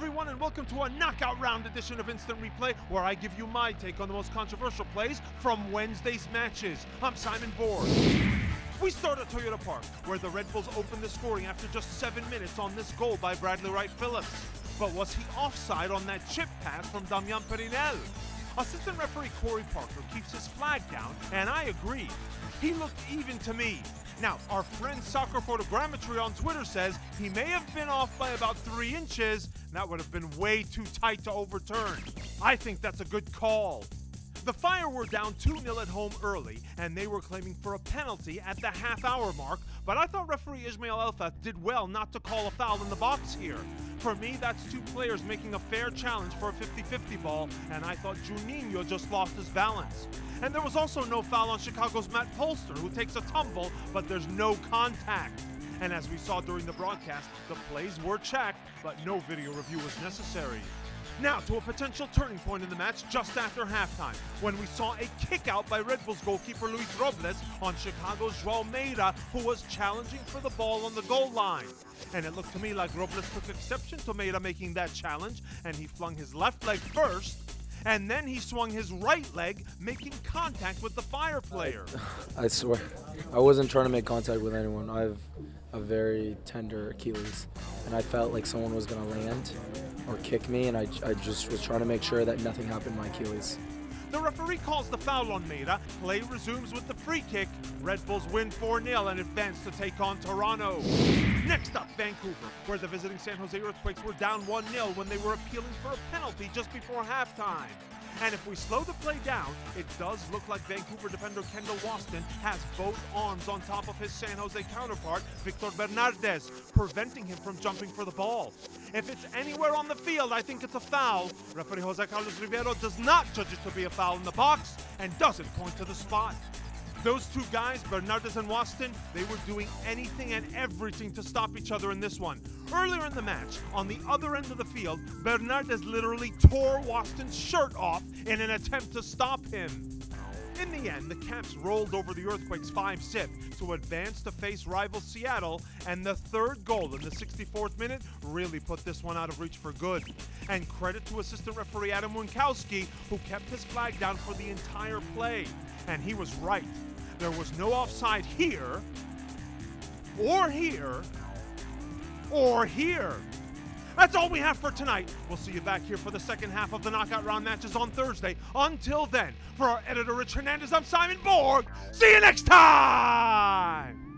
everyone, and welcome to a knockout round edition of Instant Replay, where I give you my take on the most controversial plays from Wednesday's matches. I'm Simon Borg. We start at Toyota Park, where the Red Bulls opened the scoring after just seven minutes on this goal by Bradley Wright Phillips. But was he offside on that chip pass from Damien Perrinelle? Assistant referee Corey Parker keeps his flag down, and I agree. He looked even to me. Now, our friend Soccer Photogrammetry on Twitter says he may have been off by about three inches. And that would have been way too tight to overturn. I think that's a good call. The Fire were down 2 0 at home early, and they were claiming for a penalty at the half hour mark, but I thought referee Ismail Elfath did well not to call a foul in the box here. For me, that's two players making a fair challenge for a 50 50 ball, and I thought Juninho just lost his balance. And there was also no foul on Chicago's Matt Polster, who takes a tumble, but there's no contact. And as we saw during the broadcast, the plays were checked, but no video review was necessary. Now to a potential turning point in the match just after halftime, when we saw a kick out by Red Bulls goalkeeper Luis Robles on Chicago's Joao Meira, who was challenging for the ball on the goal line. And it looked to me like Robles took exception to Meira making that challenge, and he flung his left leg first, and then he swung his right leg, making contact with the fire player. I swear, I wasn't trying to make contact with anyone. I have a very tender Achilles, and I felt like someone was going to land or kick me, and I, I just was trying to make sure that nothing happened to my Achilles. The referee calls the foul on Meira. Play resumes with the free kick. Red Bulls win 4 0 and advance to take on Toronto. Next up, Vancouver, where the visiting San Jose Earthquakes were down 1 0 when they were appealing for a penalty just before halftime. And if we slow the play down, it does look like Vancouver defender Kendall Waston has both arms on top of his San Jose counterpart, Victor Bernardez, preventing him from jumping for the ball. If it's anywhere on the field, I think it's a foul. Referee Jose Carlos Rivero does not judge it to be a foul in the box and doesn't point to the spot. Those two guys, Bernardez and Waston, they were doing anything and everything to stop each other in this one. Earlier in the match, on the other end of the field, Bernardez literally tore Waston's shirt off in an attempt to stop him. In the end, the Caps rolled over the Earthquakes 5 zip to advance to face rival Seattle, and the third goal in the 64th minute really put this one out of reach for good. And credit to assistant referee Adam Wienckowski, who kept his flag down for the entire play. And he was right. There was no offside here, or here, or here. That's all we have for tonight. We'll see you back here for the second half of the knockout round matches on Thursday. Until then, for our editor Rich Hernandez, I'm Simon Borg. See you next time!